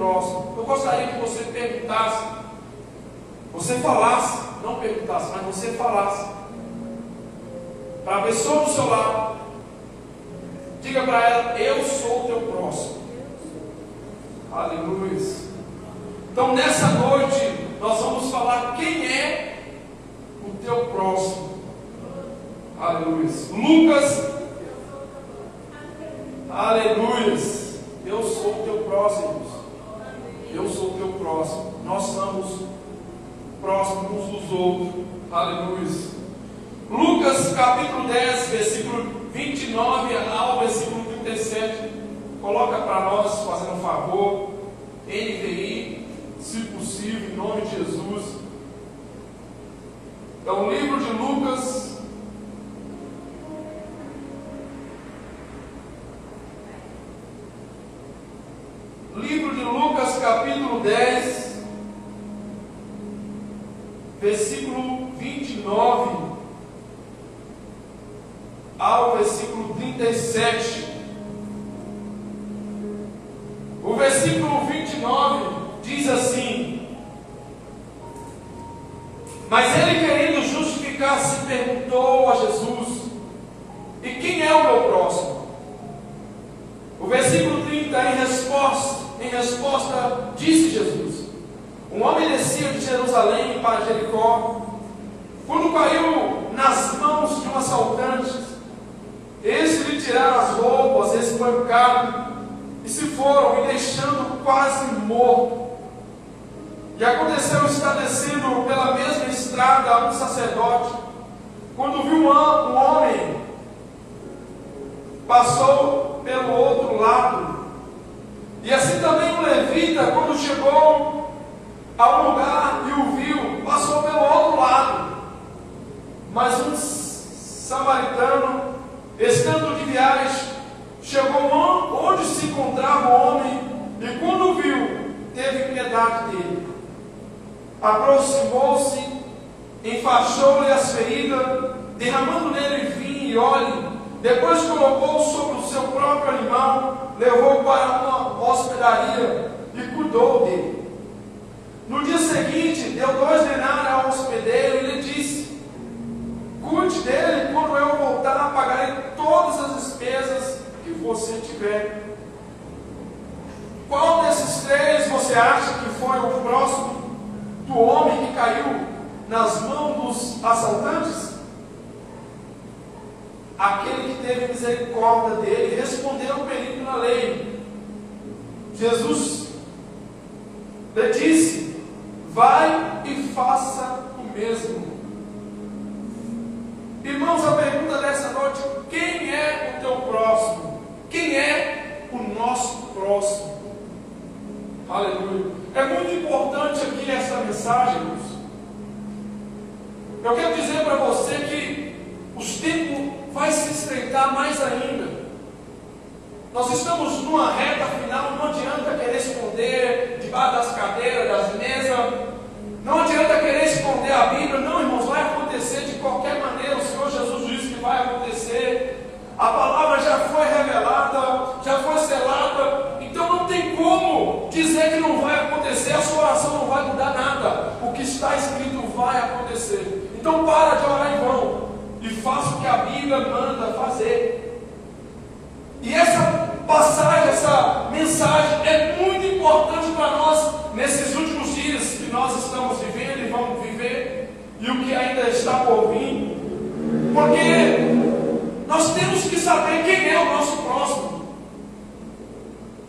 próximo. Eu gostaria que você perguntasse, você falasse, não perguntasse, mas você falasse para a pessoa do seu lado. Diga para ela: Eu sou o teu próximo. Aleluia. Então nessa noite nós vamos falar quem é o teu próximo. Aleluia. Lucas. Aleluia. Eu sou o teu próximo. Eu sou teu próximo. Nós somos próximos uns dos outros. Aleluia. Lucas capítulo 10, versículo 29 ao versículo 37. Coloca para nós, fazendo um favor, NVI, se possível, em nome de Jesus. Então, o livro de Lucas, capítulo 10, versículo 29 ao versículo 37. O versículo 29 diz assim: Mas ele, querendo justificar-se, perguntou a Jesus: E quem é o meu próximo? O versículo 30, em resposta, em resposta, disse Jesus: Um homem descia de Jerusalém para Jericó, quando caiu nas mãos de um assaltante, eles lhe tiraram as roupas, espancaram e se foram, e deixando quase morto. E aconteceu estar descendo pela mesma estrada um sacerdote, quando viu um homem, passou pelo outro lado. E assim também o levita, quando chegou ao lugar e o viu, passou pelo outro lado. Mas um samaritano Estando de viagem, chegou onde se encontrava o homem e, quando viu, teve piedade dele. Aproximou-se, enfaixou-lhe as feridas, derramando nele vinho e óleo. Depois colocou sobre o seu próprio animal, levou hospedaria e cuidou dele. No dia seguinte, deu dois denários ao hospedeiro e lhe disse: Cuide dele, quando eu voltar, pagarei todas as despesas que você tiver. Qual desses três você acha que foi o próximo do homem que caiu nas mãos dos assaltantes? Aquele que teve misericórdia dele respondeu o perigo na lei. Jesus lhe disse: Vai e faça o mesmo. Irmãos, a pergunta dessa noite: quem é o teu próximo? Quem é o nosso próximo? Aleluia. É muito importante aqui essa mensagem, irmãos. Eu quero dizer para você que os tempos vai se estreitar mais ainda. Nós estamos numa reta final, não adianta querer esconder debaixo das cadeiras, das mesas, não adianta querer esconder a Bíblia, não, irmãos, vai acontecer de qualquer maneira. O Senhor Jesus disse que vai acontecer. A palavra já foi revelada, já foi selada. Então não tem como dizer que não vai acontecer. A sua oração não vai mudar nada. O que está escrito vai acontecer. Então para de orar em vão e faça o que a Bíblia manda fazer. E essa passagem, essa mensagem é muito importante para nós nesses últimos dias que nós estamos vivendo e vamos viver, e o que ainda está por vir, porque nós temos que saber quem é o nosso próximo.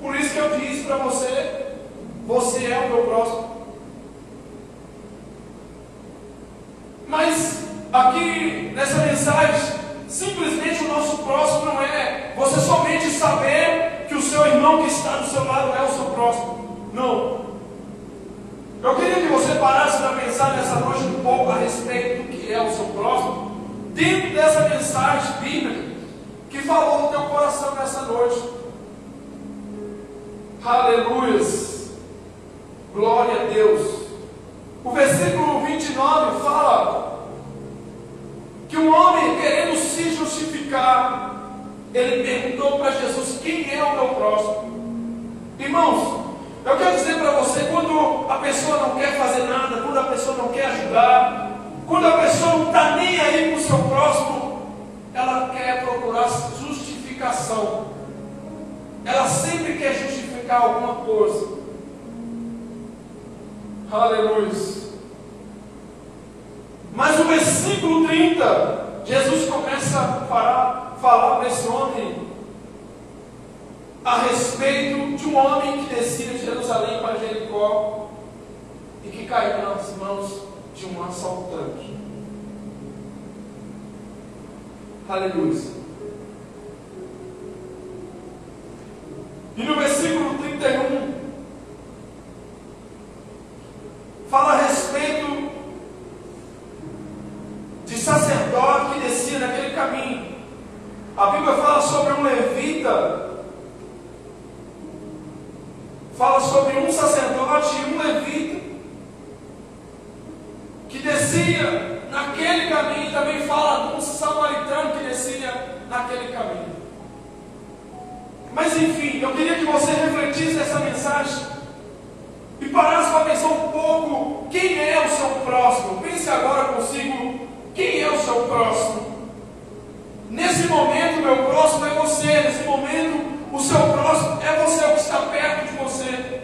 Por isso que eu disse para você: você é o meu próximo. Mas aqui nessa mensagem, simplesmente o nosso próximo não é você somente saber que o seu irmão que está do seu lado é o seu próximo. Não. Eu queria que você parasse para pensar nessa noite um pouco a respeito do que é o seu próximo, dentro dessa mensagem bíblica que falou no teu coração nessa noite. Aleluias! Glória a Deus! O versículo 29 fala que um homem querendo se justificar, ele perguntou para Jesus: Quem é o meu próximo? Irmãos, eu quero dizer para você, quando a pessoa não quer fazer nada, quando a pessoa não quer ajudar, quando a pessoa não está nem aí para o seu próximo, ela quer procurar justificação. Ela sempre quer justificar alguma coisa. Aleluia. Mas no versículo 30, Jesus começa a falar, falar para esse homem a respeito de um homem que descia de Jerusalém para Jericó e que caiu nas mãos de um assaltante. Aleluia. E no versículo 31, fala a respeito de sacerdote que descia naquele caminho. A Bíblia fala sobre um levita, fala sobre um sacerdote e um levita que descia naquele caminho, também fala de um samaritano que descia naquele caminho. Mas enfim, eu queria que você refletisse essa mensagem e parasse para pensar um pouco quem é o seu próximo. Pense agora consigo quem é o seu próximo. Nesse momento, meu próximo é você. Nesse momento, o seu próximo é você, o que está perto de você.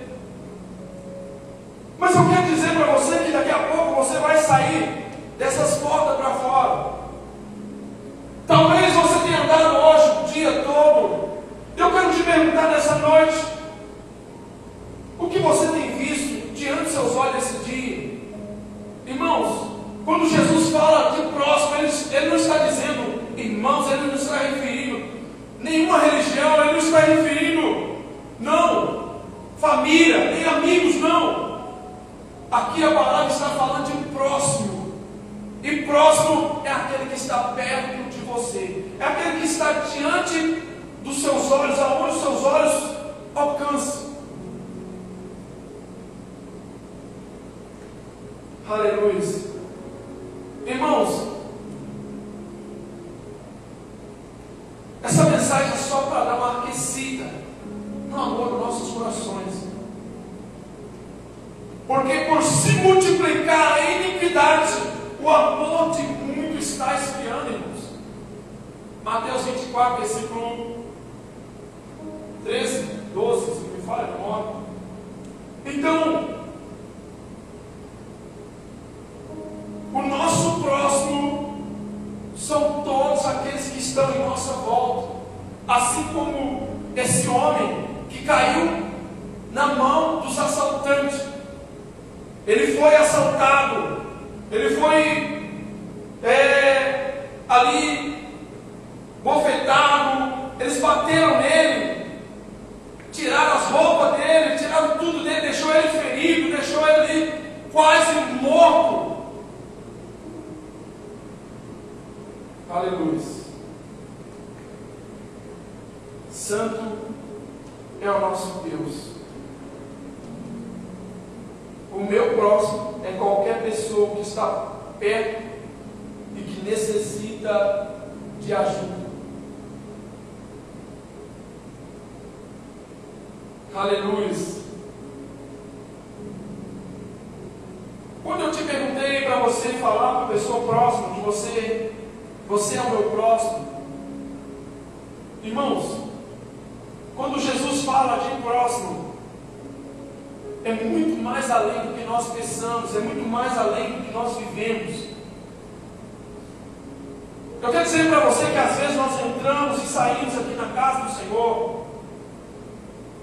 Mas eu quero dizer para você que daqui a pouco você vai sair dessas portas para fora. Talvez você tenha andado hoje o dia todo eu quero te perguntar nessa noite: o que você tem visto diante dos seus olhos esse dia? Irmãos, quando Jesus fala de próximo, ele, ele não está dizendo irmãos, ele não está referindo nenhuma religião, ele não está referindo, não, família, nem amigos, não. Aqui a palavra está falando de próximo. E próximo é aquele que está perto de você, é aquele que está diante dos seus olhos, aonde os seus olhos alcançam. Aleluia. Irmãos, essa mensagem é só para dar uma aquecida no amor dos nossos corações. Porque por se multiplicar a iniquidade, o amor de muito está esfriando, irmãos. Mateus 24, versículo 13, 12, se me falha a. Então, Assim como esse homem que caiu na mão dos assaltantes. Ele foi assaltado, ele foi é, ali bofetado, eles bateram nele, tiraram as roupas dele, tiraram tudo dele, deixou ele ferido, deixou ele quase morto. Aleluia. Santo é o nosso Deus. O meu próximo é qualquer pessoa que está perto e que necessita de ajuda. Aleluia. Quando eu te perguntei para você falar para a pessoa próxima que você, você é o meu próximo, irmãos, quando Jesus fala de próximo, é muito mais além do que nós pensamos, é muito mais além do que nós vivemos. Eu quero dizer para você que às vezes nós entramos e saímos aqui na casa do Senhor,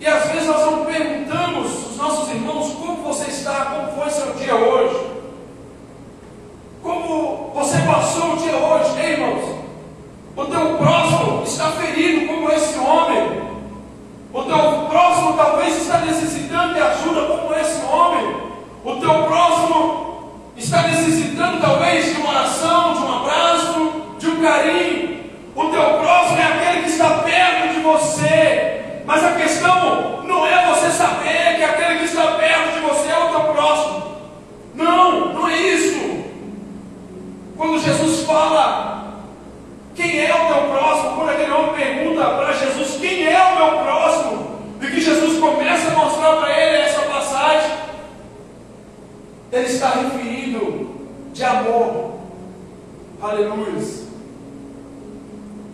e às vezes nós não perguntamos aos nossos irmãos como você está, como foi seu dia hoje. Como você passou o dia hoje, irmãos? O teu próximo está ferido como esse homem. O teu próximo talvez está necessitando de ajuda como esse homem. O teu próximo está necessitando talvez de uma oração, de um abraço, de um carinho. O teu próximo é aquele que está perto de você. Mas a questão não é você saber que aquele que está perto de você é o teu próximo. Não, não é isso. Quando Jesus fala quem é o teu próximo, quando aquele homem pergunta para Jesus quem é o meu próximo, e que Jesus começa a mostrar para ele essa passagem, ele está referindo de amor. Aleluia.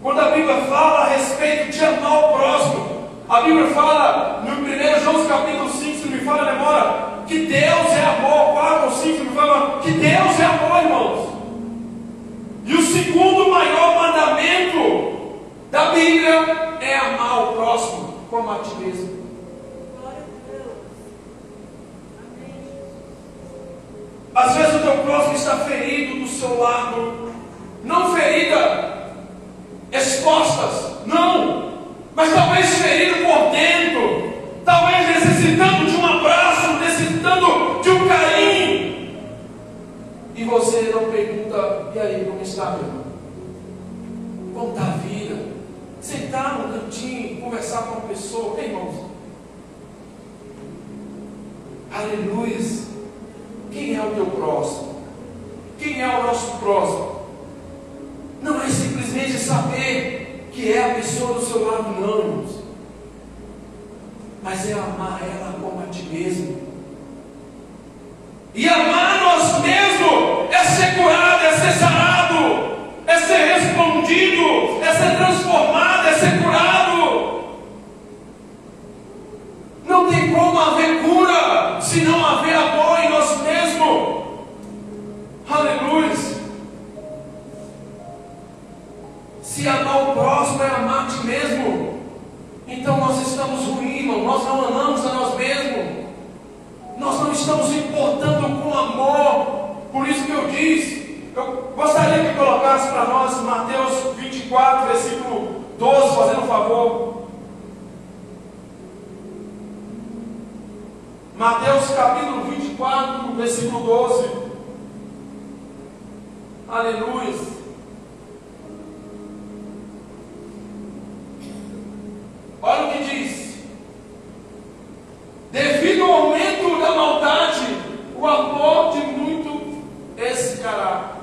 Quando a Bíblia fala a respeito de amar o próximo, A Bíblia fala no 1 João capítulo 5, se me fala a memória, que Deus é amor. 4 ou 5, se não me fala, que Deus é amor, irmãos. E o segundo maior mandamento da Bíblia é amar o próximo como a ti mesmo. Às vezes o teu próximo está ferido do seu lado, não ferida expostas, não, mas talvez ferido por dentro, talvez necessitando de um abraço, necessitando de um carinho. E você não pergunta, e aí, como está, meu irmão? Como está a vida? Sentar no cantinho, conversar com uma pessoa, tem irmãos? Aleluia. Quem é o teu próximo? Quem é o nosso próximo? Não é simplesmente saber que é a pessoa do seu lado, não, irmãos. Mas é amar ela como a ti mesmo. E amar nós mesmos é ser curado, é ser sarado, é ser respondido, é ser transformado, é ser curado. Não tem como haver cura se não haver amor em nós mesmos. Aleluia. Se amar o próximo é amar a ti mesmo, então nós estamos irmão. Nós não amamos a nós mesmos. Nós não estamos importando com amor. Por isso que eu disse, eu gostaria que colocasse para nós Mateus 24, versículo 12, fazendo um favor. Mateus capítulo 24, versículo 12. Aleluia. Olha o que diz. Devido ao aumento da maldade, o amor de muito escará.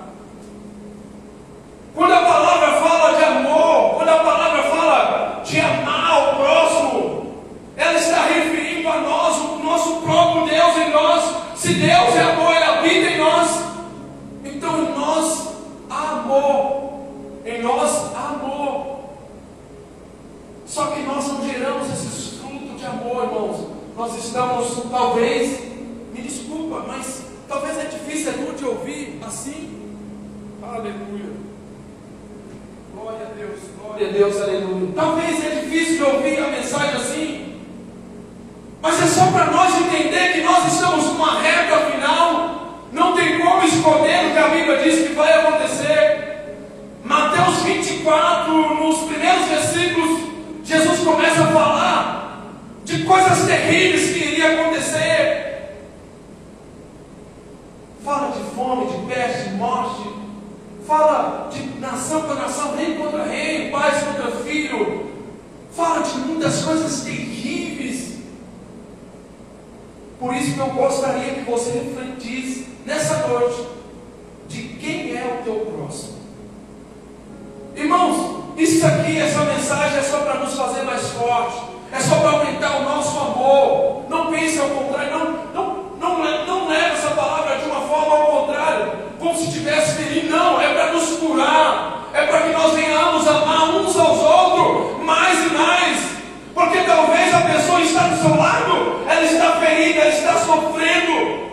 Seu lado, ela está ferida, ela está sofrendo.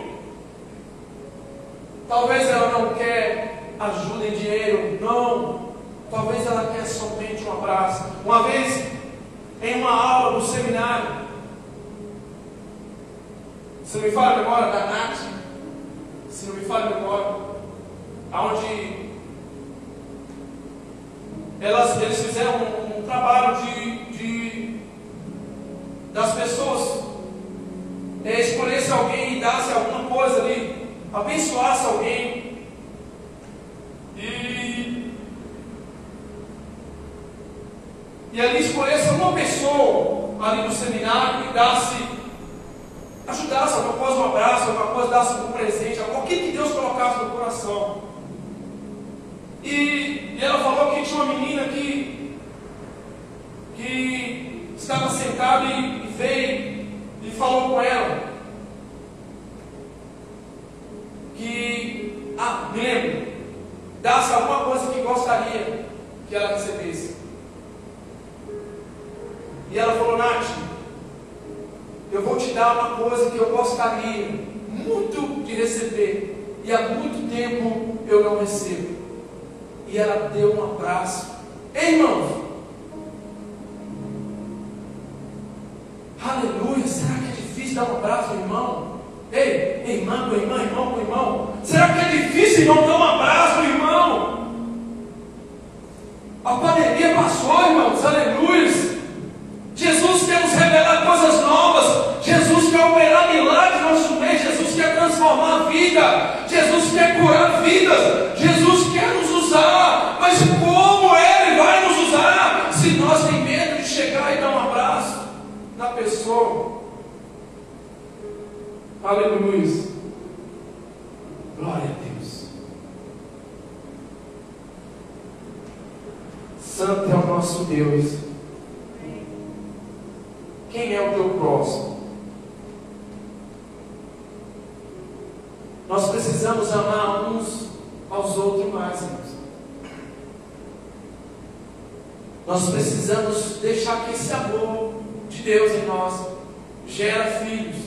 Talvez ela não quer ajuda em dinheiro, não. Talvez ela quer somente um abraço. Uma vez, em uma aula do seminário, se não me fala a memória da Nath, se não me fala a memória, onde elas, eles fizeram um, um trabalho de, das pessoas é, escolhesse alguém e dasse alguma coisa ali, abençoasse alguém. E, e ali escolhesse uma pessoa ali no seminário e dasse, ajudasse alguma coisa, um abraço, alguma coisa, dasse um presente, o que, Deus colocasse no coração. E, e ela falou que tinha uma menina que, que estava sentada e veio e falou com ela que, ah, me lembro, dasse alguma coisa que gostaria que ela recebesse. E ela falou, Nath, há uma coisa que eu gostaria muito de receber, e há muito tempo eu não recebo. E ela deu um abraço. Ei, irmãos, aleluia, será que é difícil dar um abraço irmão? Ei, irmã, irmã, irmão, irmão, será que é difícil, irmão, dar um abraço irmão? A pandemia passou, irmãos, aleluia. Jesus quer nos revelar coisas novas. Jesus quer operar milagres no nosso meio. Jesus quer transformar a vida. Jesus quer curar vidas. Jesus quer nos usar. Mas como pessoa? Aleluia. Glória a Deus. Santo é o nosso Deus. Quem é o teu próximo? Nós precisamos amar uns aos outros mais, irmãos. Nós precisamos deixar que esse amor de Deus em nós gera filhos,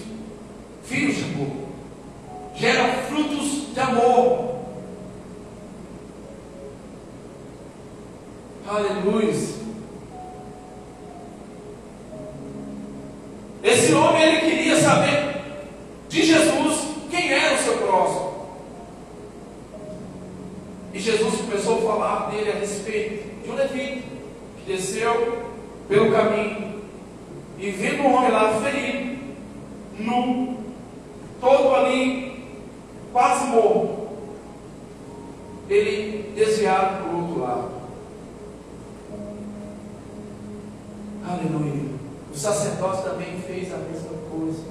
filhos de amor, gera frutos de amor. Aleluia. Esse homem ele queria saber de Jesus quem era o seu próximo. E Jesus começou a falar dele a respeito de um levita que desceu pelo caminho e vendo um homem lá ferido, nu, todo ali, quase morto, ele desviado para o outro lado. Aleluia. O sacerdote também fez a mesma coisa.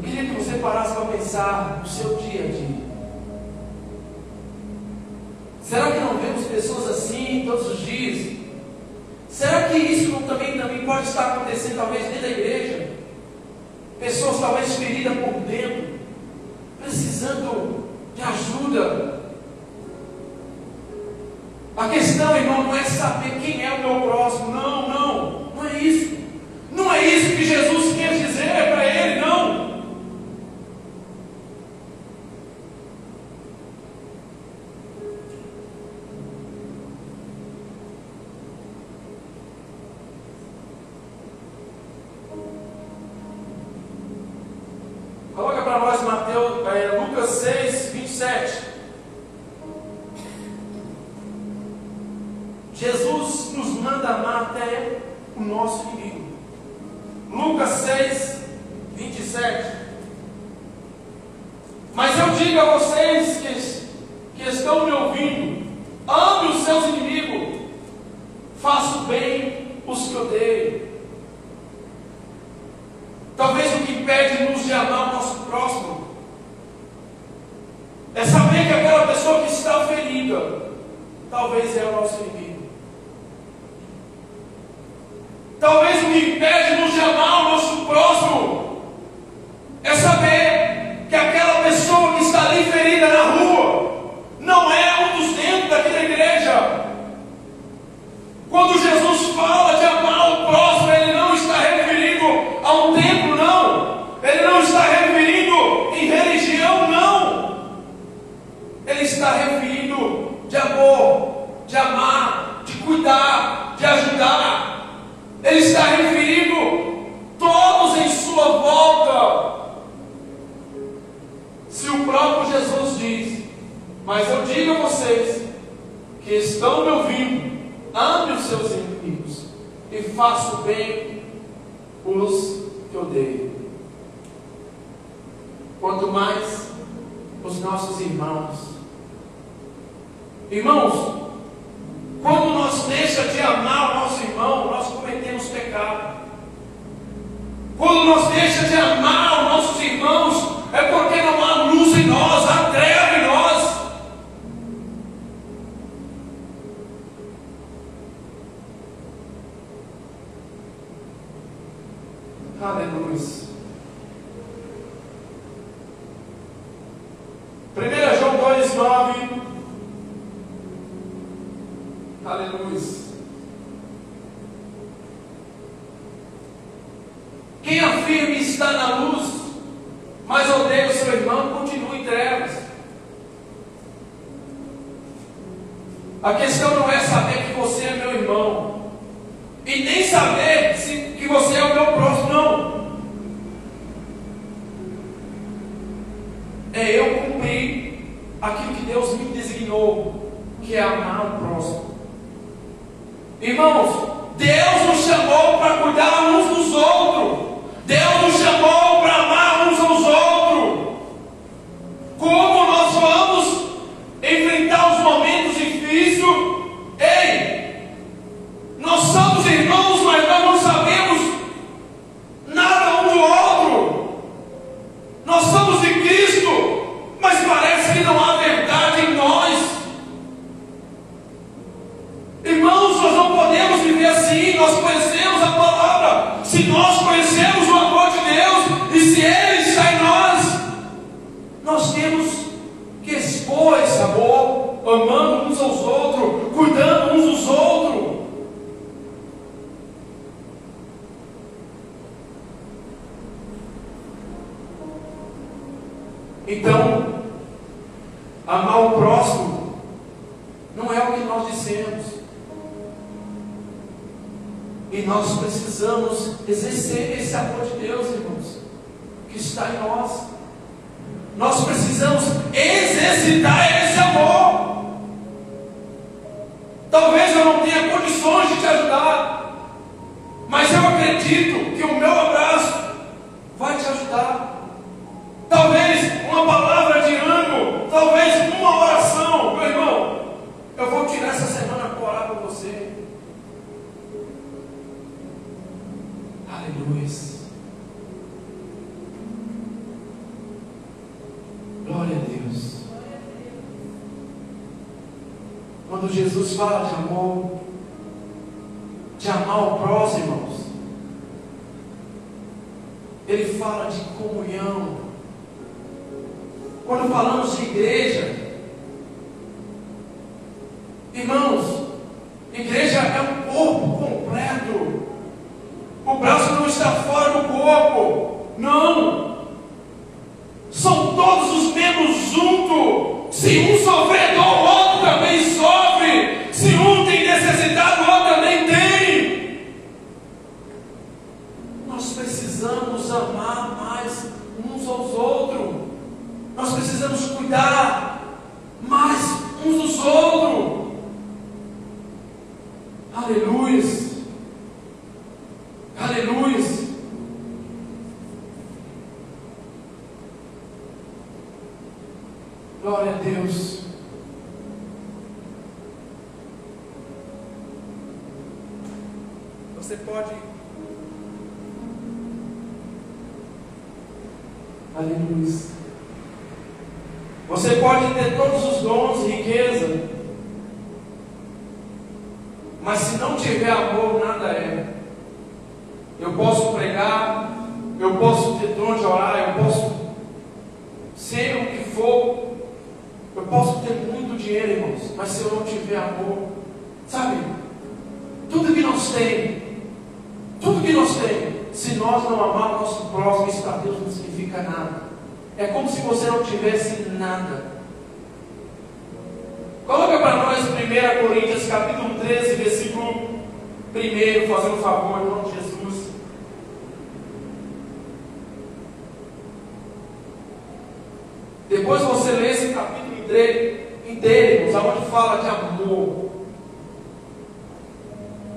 Eu queria que você parasse para pensar no seu dia a dia. Será que não vemos pessoas assim todos os dias? Será que isso não também, também pode estar acontecendo, talvez, dentro da igreja? Pessoas talvez feridas por dentro, precisando de ajuda, a questão, irmão, não é saber quem é o meu próximo. Que. Talvez o que impede-nos de amar o nosso próximo é saber que aquela pessoa que está ferida, talvez é o nosso inimigo. Talvez o que impede-nos de amar o nosso próximo é saber que aquela pessoa que está ali ferida na rua não é um dos dentro daqui da igreja. Quando Jesus fala de amar o próximo, ele não está referindo a um templo, não. Ele não está referindo em religião, não. Ele está referindo de amor, de amar, de cuidar, de ajudar. Ele está referindo todos em sua volta. Se o próprio Jesus diz, mas eu digo a vocês que estão me ouvindo, ame os seus inimigos e faça o bem os que odeiam. Quanto mais os nossos irmãos. Irmãos, quando nós deixa de amar o Glória a Deus. Quando Jesus fala de amor, de amar o próximo, ele fala de comunhão. Quando falamos de igreja, irmãos, igreja é um corpo completo. O braço não está fora do corpo. Não. São todos os membros juntos. Se um sofrer dor, o outro também sofre. Se um tem necessidade, o outro também tem. Nós precisamos amar mais uns aos outros. Nós precisamos cuidar mais uns dos outros. Aleluia. Aleluia. Glória a Deus. Você pode. Aleluia. Você pode ter todos os dons riqueza, mas se não tiver amor, nada é. Eu posso pregar, eu posso ter dom de orar, eu posso ser o que for, eu posso ter muito dinheiro, irmãos, mas se eu não tiver amor, sabe? Tudo que nós temos, tudo que nós temos, se nós não amar o nosso próximo, isso para Deus não significa nada. É como se você não tivesse nada. Coloca para nós 1 Coríntios capítulo 13, versículo 1, fazendo um favor, em nome de Jesus. Depois você lê esse capítulo inteiro, onde fala de amor,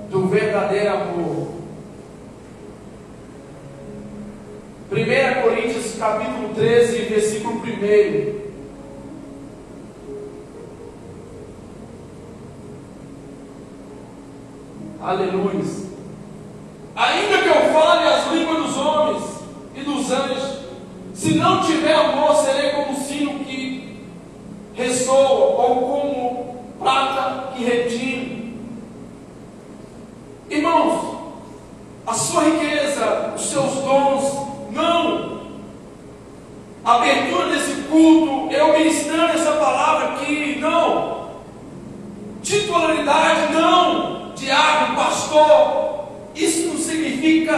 do verdadeiro amor. 1 Coríntios capítulo 13, versículo 1. Aleluia. Ainda que eu fale as línguas dos homens e dos anjos, se não tiver amor, serei como sino que ressoa, ou como prata que retine. Irmãos, a sua riqueza, os seus dons abertura desse culto, eu ministrando essa palavra aqui, não. Titularidade, não. Diabo, pastor, isso não significa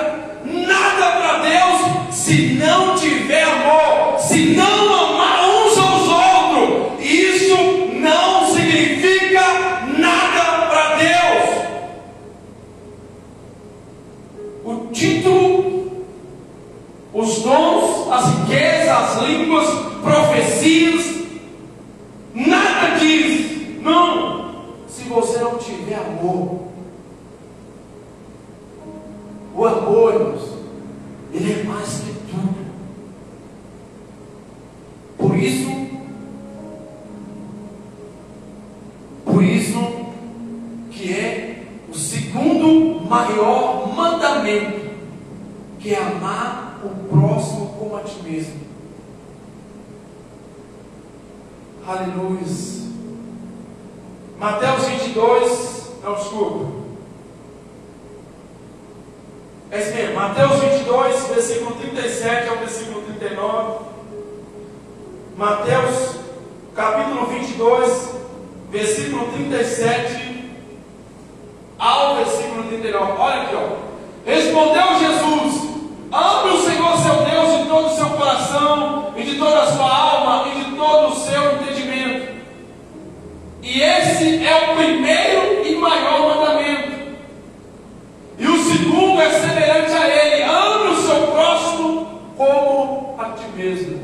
nada para Deus se não tiver amor, se não línguas, profecias. Nada diz. Não. Se você não tiver amor, o amor, irmãos, ele é mais que tudo. Por isso, por isso que é o segundo maior mandamento, que é amar o próximo como a ti mesmo. Aleluia. Mateus 22, não, desculpa. É isso mesmo, Mateus 22, versículo 37 ao versículo 39. Mateus, capítulo 22, versículo 37 ao versículo 39. Olha aqui, ó. Respondeu Jesus: Ame o Senhor seu Deus de todo o seu coração, e de toda a sua alma, e de todo o seu entendimento. E esse é o primeiro e maior mandamento. E o segundo é semelhante a ele: ame o seu próximo como a ti mesmo.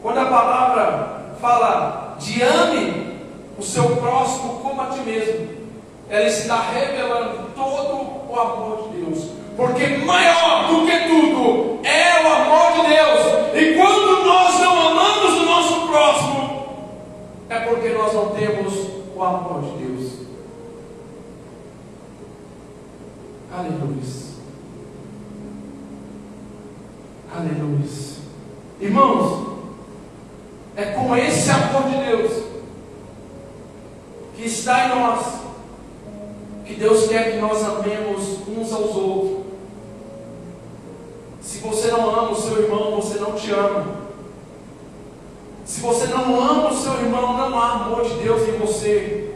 Quando a palavra fala de ame o seu próximo como a ti mesmo, ela está revelando todo o amor de Deus. Porque maior do que tudo é o amor de Deus. E quando nós não amamos o nosso próximo, é porque nós não temos o amor de Deus. Aleluia. Aleluia. Irmãos, é com esse amor de Deus que está em nós que Deus quer que nós amemos uns aos outros. Se você não ama o seu irmão, você não te ama. Você não ama o seu irmão, não há amor de Deus em você.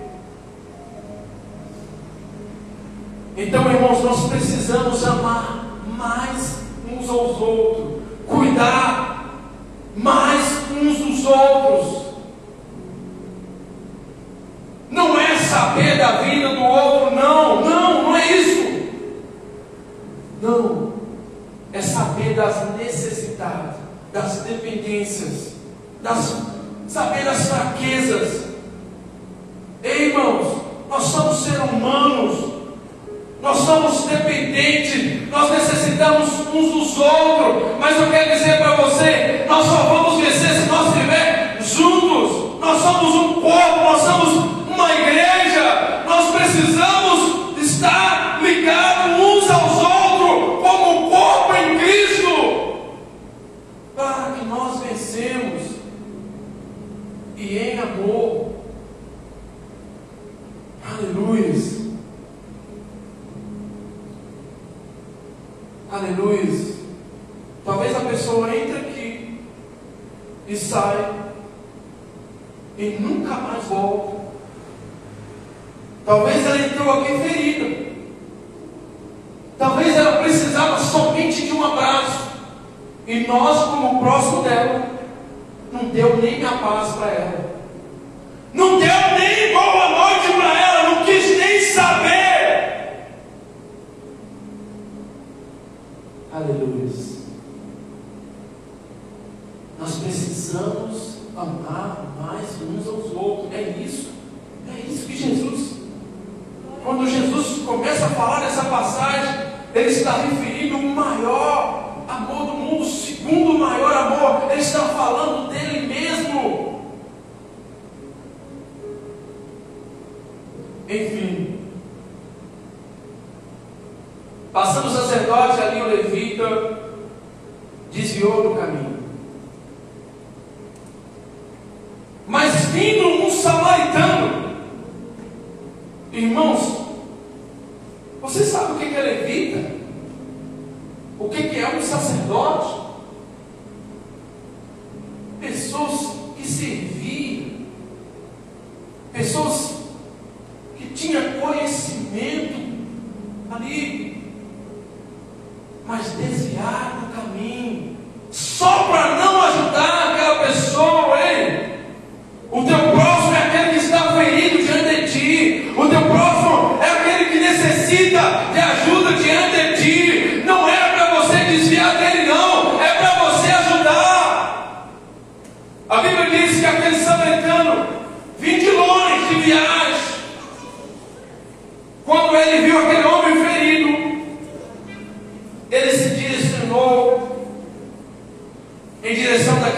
Então, irmãos, nós precisamos amar mais uns aos outros, cuidar mais uns dos outros. Não é saber da vida do outro, não, não, não é isso. Não, é saber das necessidades, das dependências, das, saber das fraquezas. Ei, irmãos, nós somos seres humanos. Nós somos dependentes, nós necessitamos uns dos outros, mas eu quero dizer para você: nós só vamos vencer se nós estivermos juntos. Nós somos um povo, nós somos uma igreja, nós precisamos estar ligados uns aos outros, como corpo em Cristo, para que nós vencemos e em amor. Aleluia. Aleluia. Talvez a pessoa entre aqui e sai e nunca mais volta. Talvez ela entrou aqui ferida. Talvez ela precisava somente de um abraço. E nós, como próximo dela, não deu nem a paz para ela. Não deu nem boa noite para ela, não quis nem saber. Aleluia. Nós precisamos amar mais uns aos outros. É isso. É isso que Jesus. Quando Jesus começa a falar dessa passagem, ele está referindo o maior amor do mundo, o segundo maior amor. Ele está falando dele mesmo. Enfim, Passando o sacerdote ali, o levita desviou do caminho. Mas vindo um samaritano, irmãos, você sabe o que é levita? O que é um sacerdote? Pessoas que serviam, pessoas que tinham conhecimento ali mas desviar do caminho, só para não ajudar aquela pessoa, hein? O teu próximo é aquele que está ferido diante de ti, o teu próximo é aquele que necessita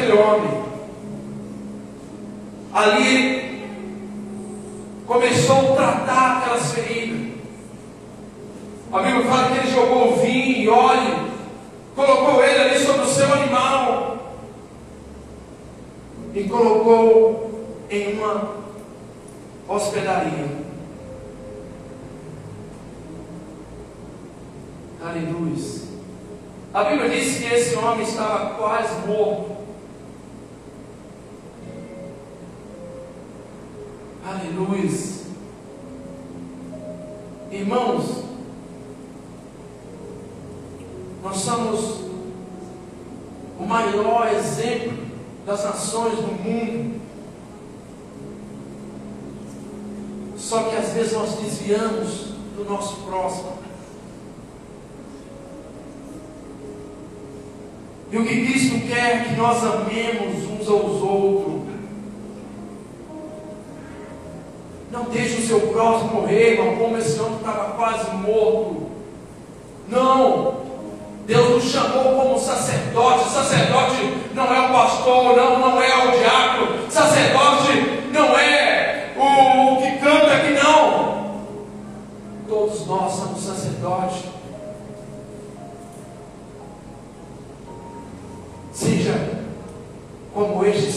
aquele homem. Ali começou a tratar aquelas feridas. A Bíblia fala que ele jogou vinho e óleo, colocou ele ali sobre o seu animal e colocou em uma hospedaria. Aleluia. A Bíblia diz que esse homem estava quase morto. Aleluia. Irmãos, nós somos o maior exemplo das nações do mundo. Só que às vezes nós desviamos do nosso próximo. E o que Cristo quer é que nós amemos uns aos outros. Não deixe o seu próximo morrer, irmão, como esse homem estava quase morto. Não. Deus nos chamou como sacerdote. Sacerdote não é o pastor, não, não é o diácono. Sacerdote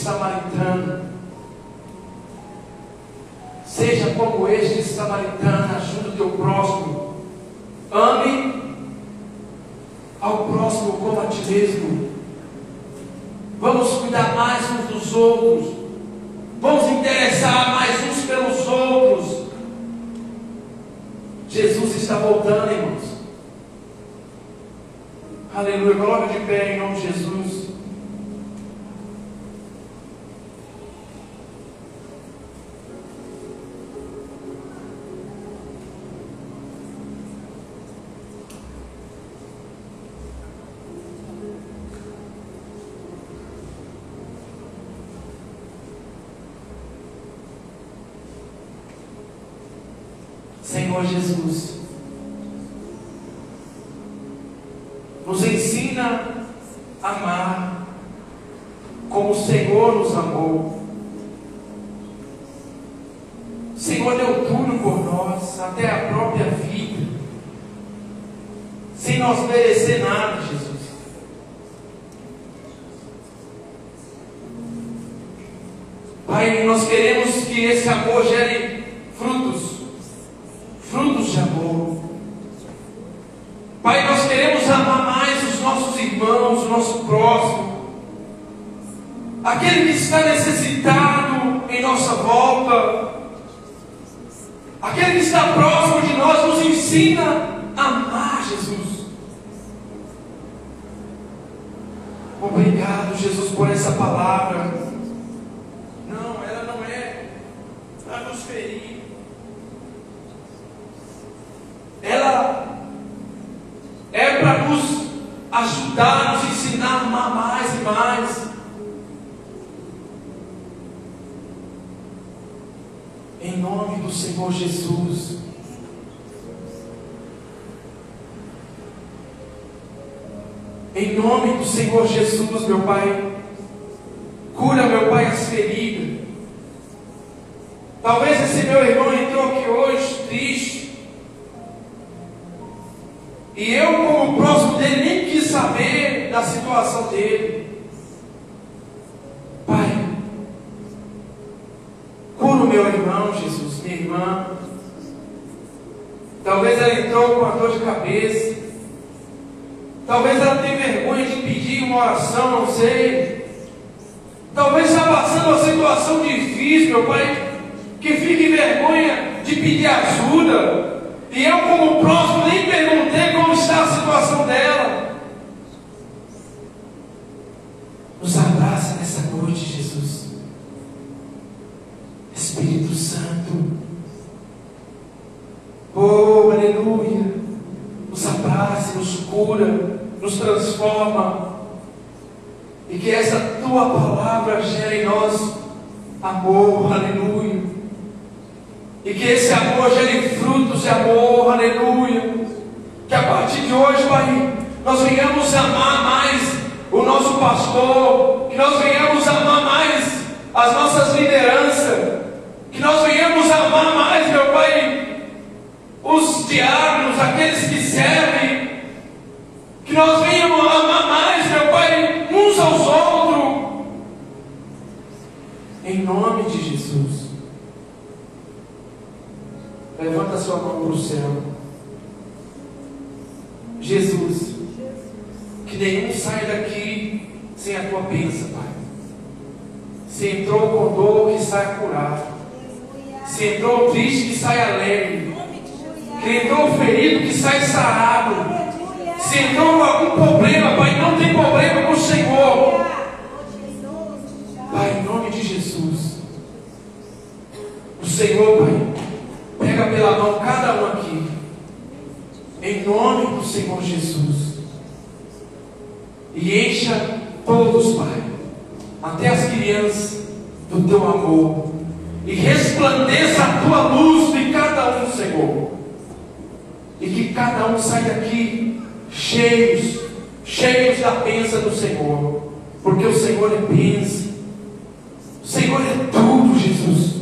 samaritano. Seja como este samaritano, ajuda o teu próximo. Ame ao próximo como a ti mesmo. Vamos cuidar mais uns dos outros. Vamos interessar mais uns pelos outros. Jesus está voltando, irmãos. Aleluia. Coloca de pé em nome de Jesus. Senhor Jesus. Nos ensina a amar como o Senhor nos amou. O Senhor deu tudo por nós, até a própria vida, sem nós merecer nada, Jesus. Pai, nós queremos que esse amor gere frutos frutos de amor. Pai, nós queremos amar mais os nossos irmãos, o nosso próximo, aquele que está necessitado em nossa volta, aquele que está próximo de nós, nos ensina a amar Jesus. Obrigado, Jesus, por essa palavra. Não, ela não é para nos ferir. ela é para nos ajudar, nos ensinar a amar mais e mais. Em nome do Senhor Jesus. Em nome do Senhor Jesus, meu Pai. Cura, meu Pai, as feridas. Talvez esse meu irmão cabeça. Talvez ela tenha vergonha de pedir uma oração, não sei. Talvez está passando uma situação difícil, meu Pai, que fique vergonha de pedir ajuda. E eu, como próximo, nem perguntei como está a situação dela. Nos abraça nessa noite, Jesus. Espírito Santo. Oh, aleluia. Nos abraça, nos cura, nos transforma. E que essa tua palavra gere em nós amor, aleluia e que esse amor gere frutos de amor, aleluia. Que a partir de hoje, Pai, nós venhamos amar mais o nosso pastor, que nós venhamos amar mais as nossas lideranças, que nós venhamos amar mais, meu Pai, os diáconos, aqueles que servem, que nós venhamos amar mais, meu Pai, uns aos outros, em nome de Jesus. Levanta sua mão para o céu. Jesus, que nenhum saia daqui sem a tua bênção, Pai. Se entrou com dor, que saia curado. Se entrou triste, que saia alegre. Se entrou ferido, que saia sarado. Se entrou com algum problema, Pai, não tem problema com o Senhor. Pai, em nome de Jesus. O Senhor, Pai, pega pela mão cada um aqui. Em nome do Senhor Jesus. E encha todos, Pai, até as crianças, do teu amor. E resplandeça a tua luz de cada um, Senhor. E que cada um saia daqui cheios, cheios da bênção do Senhor. Porque o Senhor é bênção. O Senhor é tudo, Jesus.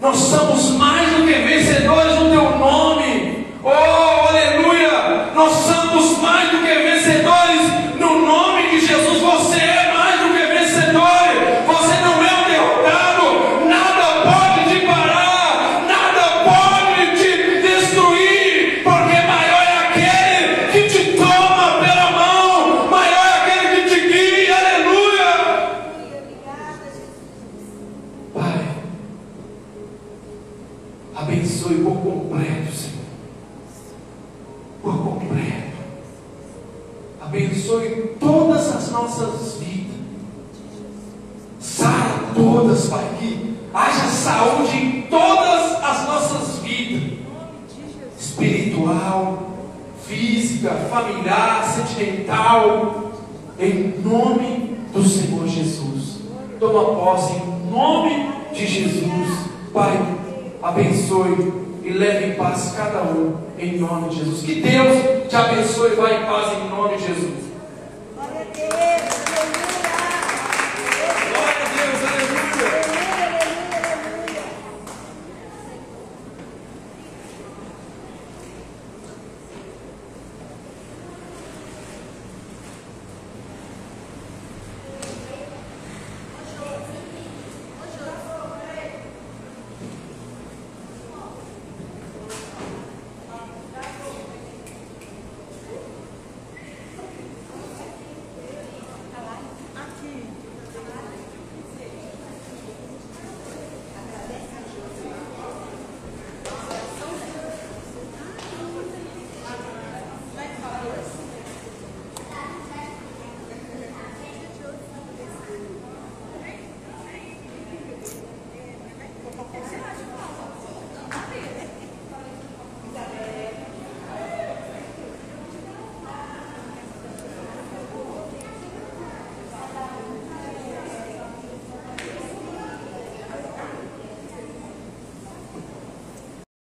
Nós somos mais do que vencedores no teu nome. Oh, aleluia! Nós somos mais do que vencedores no nome de Jesus. Você é mais do que vencedor. Você não é um derrotado. Nada pode te parar. Nada pode te destruir. Porque maior é aquele que te toma pela mão. Maior é aquele que te guia. Aleluia! Pai, abençoe por completo, Senhor. Por completo. Abençoe todas as nossas vidas. Sara todas, Pai. Que haja saúde em todas as nossas vidas. Espiritual, física, familiar, sentimental. Em nome do Senhor Jesus. Toma posse em nome de Jesus. Pai, abençoe e leve em paz cada um, em nome de Jesus. Que Deus te abençoe vá em paz em nome de Jesus.